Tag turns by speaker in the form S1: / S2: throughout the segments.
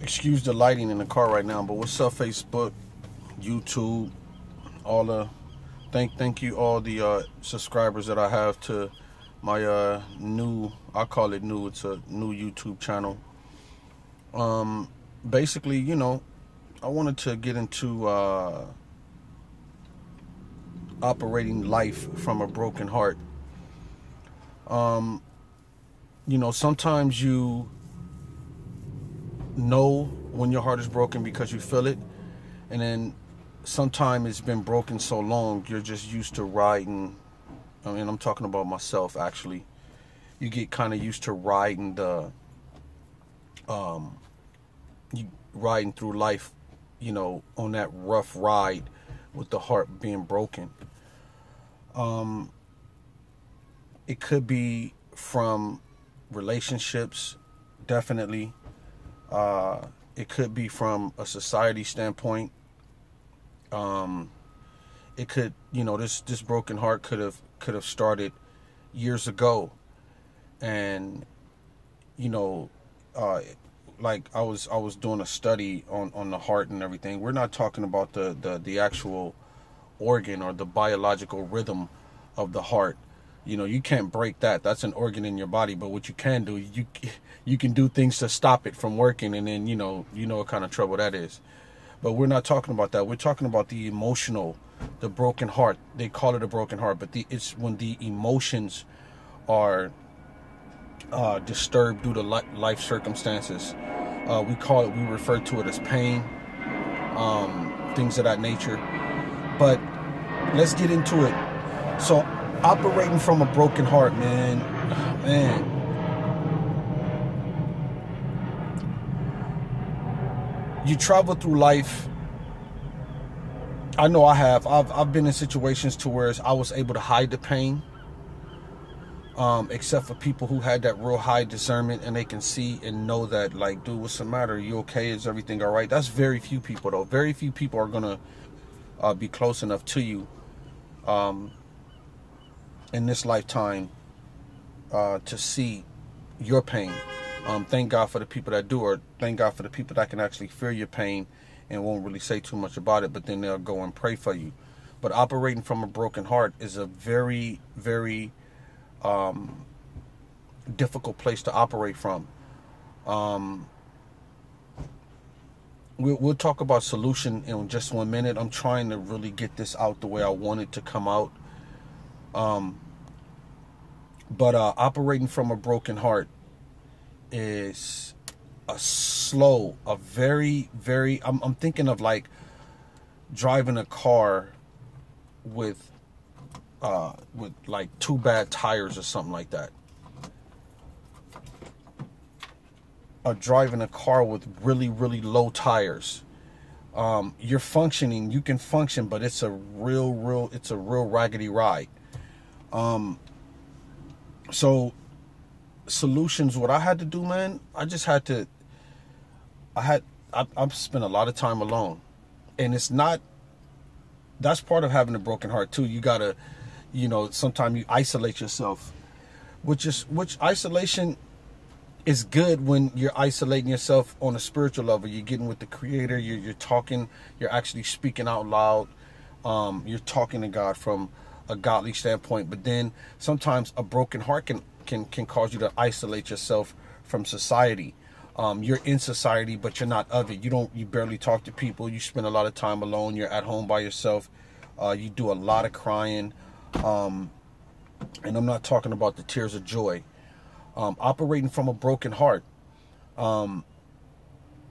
S1: excuse the lighting in the car right now, but what's up, Facebook, YouTube, all the thank thank you all the uh, subscribers that I have to my uh, new I call it new. It's a new YouTube channel. Um, basically, you know, I wanted to get into uh, operating life from a broken heart. Um, you know, sometimes you know when your heart is broken because you feel it, and then sometimes it's been broken so long you're just used to riding. I mean, I'm talking about myself actually. You get kind of used to riding the, um, you riding through life, you know, on that rough ride with the heart being broken. Um, it could be from relationships, definitely. Uh, it could be from a society standpoint. Um, it could, you know, this this broken heart could have could have started years ago, and you know, uh, like I was I was doing a study on on the heart and everything. We're not talking about the the the actual organ or the biological rhythm of the heart you know you can't break that. That's an organ in your body. But what you can do you you can do things to stop it from working. And then you know you know what kind of trouble that is. But we're not talking about that. We're talking about the emotional the broken heart. They call it a broken heart but the it's when the emotions are uh, disturbed due to life circumstances. Uh, we call it we refer to it as pain um, things of that nature. But let's get into it. So operating from a broken heart, man. Man. You travel through life. I know I have. I've I've been in situations to where I was able to hide the pain. Um, except for people who had that real high discernment and they can see and know that like dude what's the matter are you okay is everything all right that's very few people though very few people are gonna uh, be close enough to you um, in this lifetime uh, to see your pain. Um, thank God for the people that do, or thank God for the people that can actually feel your pain and won't really say too much about it, but then they'll go and pray for you. But operating from a broken heart is a very, very um, difficult place to operate from. Um, we'll, we'll talk about solution in just one minute. I'm trying to really get this out the way I want it to come out. Um, but uh, operating from a broken heart is a slow, a very, very. I'm, I'm thinking of like driving a car with, uh, with like two bad tires or something like that. Or driving a car with really, really low tires. Um, you're functioning, you can function, but it's a real, real, it's a real raggedy ride. Um, so solutions what i had to do man i just had to i had I, i've spent a lot of time alone. And it's not that's part of having a broken heart too. You gotta you know sometimes you isolate yourself which is which isolation is good when you're isolating yourself on a spiritual level. You're getting with the creator. You're, you're talking. You're actually speaking out loud. Um, you're talking to god from a godly standpoint. But then sometimes a broken heart can can can cause you to isolate yourself from society. Um, you're in society, but you're not of it. You don't. You barely talk to people. You spend a lot of time alone. You're at home by yourself. Uh, you do a lot of crying, um, and I'm not talking about the tears of joy. Um, operating from a broken heart. Um,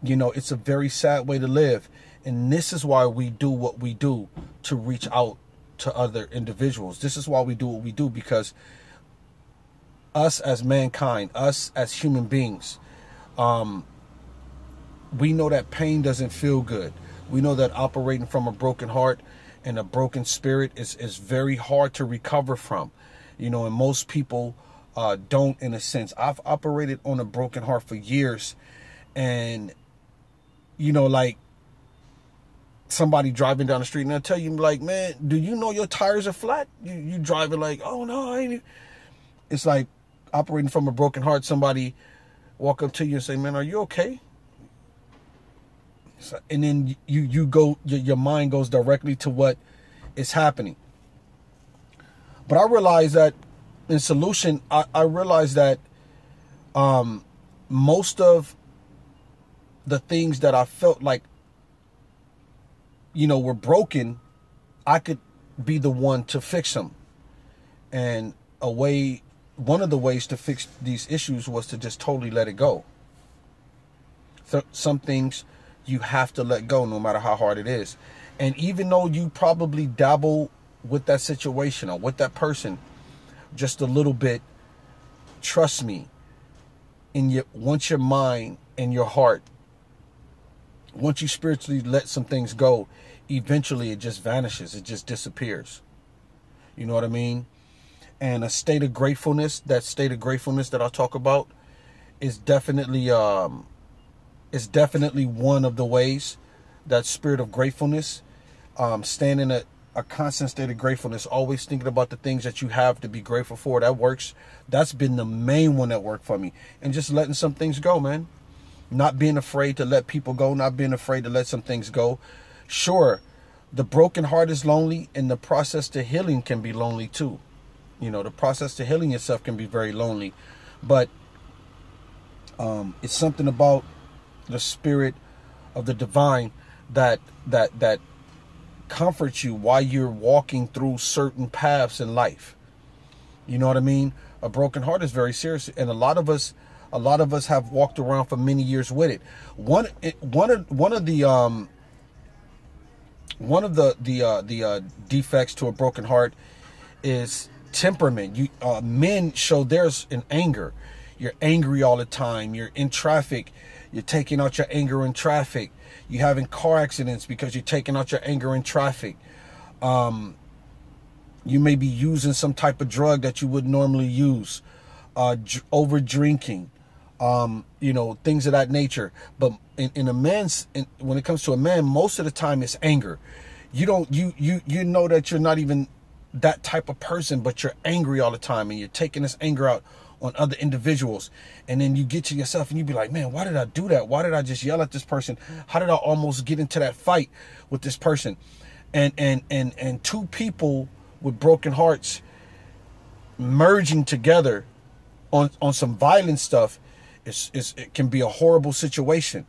S1: you know, it's a very sad way to live, and this is why we do what we do to reach out to other individuals. This is why we do what we do because us as mankind, us as human beings, um, we know that pain doesn't feel good. We know that operating from a broken heart and a broken spirit is, is very hard to recover from. You know, and most people uh, don't, in a sense. I've operated on a broken heart for years, and you know, like somebody driving down the street and they'll tell you like, man, do you know your tires are flat? You you driving like, oh no, I ain't. It's like operating from a broken heart. Somebody walk up to you and say, man, are you okay? and then you you go your, your mind goes directly to what is happening. But I realize that in solution, I, I realize that um, most of the things that I felt like, you know, were broken, I could be the one to fix them. And a way, one of the ways to fix these issues was to just totally let it go. So some things you have to let go no matter how hard it is. And even though you probably dabble with that situation or with that person just a little bit, trust me, in your once your mind and your heart, once you spiritually let some things go, eventually it just vanishes. It just disappears. You know what I mean? And a state of gratefulness, that state of gratefulness that I'll talk about, is definitely um is definitely one of the ways that spirit of gratefulness, um, standing a, a constant state of gratefulness, always thinking about the things that you have to be grateful for. That works. That's been the main one that worked for me. And just letting some things go, man. Not being afraid to let people go, not being afraid to let some things go. Sure, the broken heart is lonely, and the process to healing can be lonely too. You know, the process to healing yourself can be very lonely. But um, it's something about the spirit of the divine that that that comforts you while you're walking through certain paths in life. You know what I mean? A broken heart is very serious, and a lot of us, a lot of us have walked around for many years with it. One, one of one of the um, one of the the uh, the uh, defects to a broken heart is temperament. You uh, men show theirs in anger. You're angry all the time. You're in traffic. You're taking out your anger in traffic. You're having car accidents because you're taking out your anger in traffic. Um, you may be using some type of drug that you would normally use. Uh, over drinking. Um, you know, things of that nature. But in, in a man's, in, when it comes to a man, most of the time it's anger. You don't, you, you, you know that you're not even that type of person, but you're angry all the time and you're taking this anger out on other individuals. And then you get to yourself and you be like, man, why did I do that? Why did I just yell at this person? How did I almost get into that fight with this person? And and and and two people with broken hearts merging together on on some violent stuff is is it can be a horrible situation.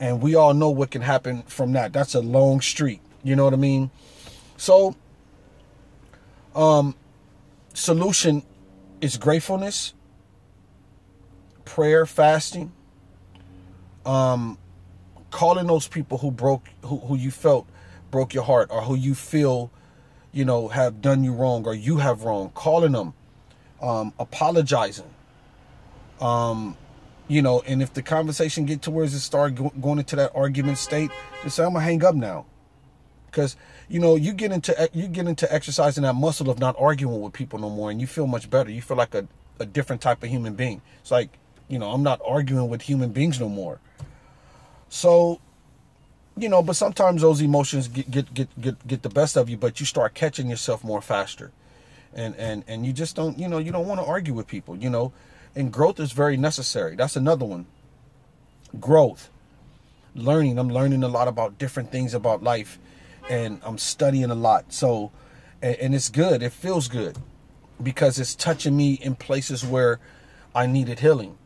S1: And we all know what can happen from that. That's a long street. You know what I mean? So um solution is gratefulness, prayer, fasting, um, calling those people who broke, who, who you felt broke your heart, or who you feel, you know, have done you wrong, or you have wrong, calling them, um, apologizing, um, you know, and if the conversation get towards it start going into that argument state, just say, I'm gonna hang up now. Because you know you get into you get into exercising that muscle of not arguing with people no more and you feel much better. You feel like a, a different type of human being. It's like you know i'm not arguing with human beings no more. So you know but sometimes those emotions get get get get, get the best of you but you start catching yourself more faster. And and and you just don't you know you don't want to argue with people you know and growth is very necessary that's another one growth learning i'm learning a lot about different things about life and I'm studying a lot. So, and, and it's good. It feels good because it's touching me in places where I needed healing.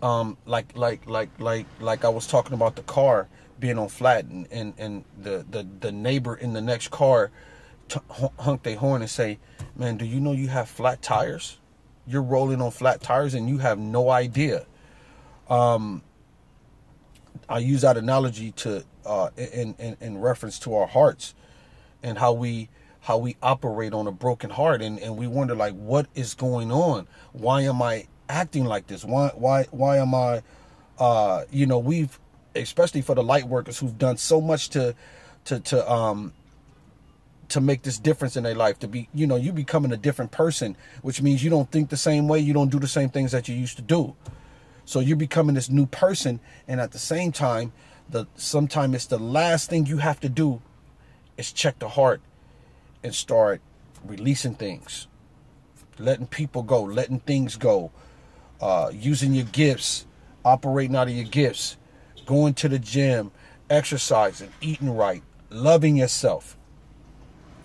S1: Um, like like like like like I was talking about the car being on flat, and and, and the, the the neighbor in the next car honk their horn and say, "Man, do you know you have flat tires? You're rolling on flat tires, and you have no idea." Um, I use that analogy to uh, in, in in reference to our hearts and how we how we operate on a broken heart. And, and we wonder like what is going on? Why am i acting like this? Why why why am i uh you know we've especially for the light workers who've done so much to to to um to make this difference in their life to be you know you becoming a different person which means you don't think the same way you don't do the same things that you used to do so you're becoming this new person and at the same time the sometimes it's the last thing you have to do is check the heart and start releasing things letting people go letting things go uh, using your gifts operating out of your gifts going to the gym exercising, eating right, loving yourself.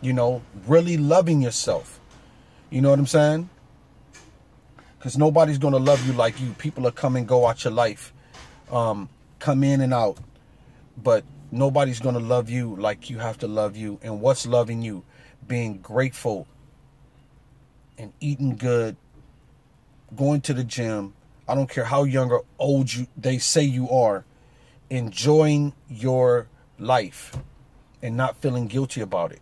S1: You know, really loving yourself. You know what I'm saying? Because nobody's going to love you like you. People are come and go out your life, um, come in and out. But nobody's going to love you like you have to love you. And what's loving you? Being grateful and eating good, going to the gym. I don't care how young or old you they say you are, enjoying your life and not feeling guilty about it.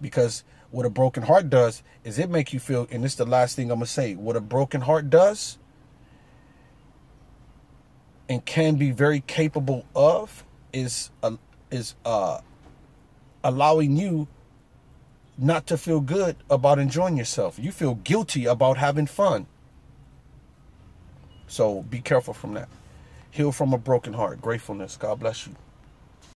S1: Because what a broken heart does is it make you feel, and this is the last thing I'm gonna say. What a broken heart does and can be very capable of is uh, is uh, allowing you not to feel good about enjoying yourself. You feel guilty about having fun. So be careful from that. Heal from a broken heart. Gratefulness. God bless you.